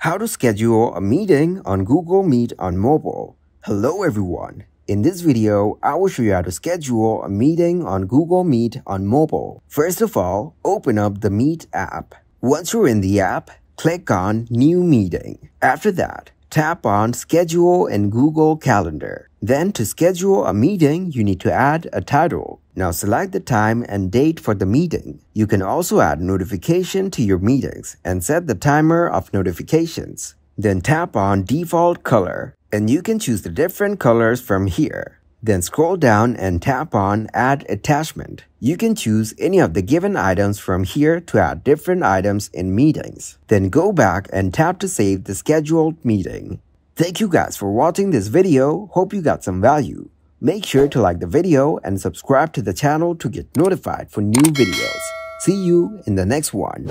How to schedule a meeting on Google Meet on mobile. Hello everyone. In this video, I will show you how to schedule a meeting on Google Meet on mobile. First of all, open up the Meet app. Once you're in the app, click on New Meeting. After that, tap on Schedule in Google Calendar. Then to schedule a meeting, you need to add a title. Now select the time and date for the meeting. You can also add notification to your meetings and set the timer of notifications. Then tap on default color and you can choose the different colors from here. Then scroll down and tap on add attachment. You can choose any of the given items from here to add different items in meetings. Then go back and tap to save the scheduled meeting. Thank you guys for watching this video. Hope you got some value. Make sure to like the video and subscribe to the channel to get notified for new videos. See you in the next one.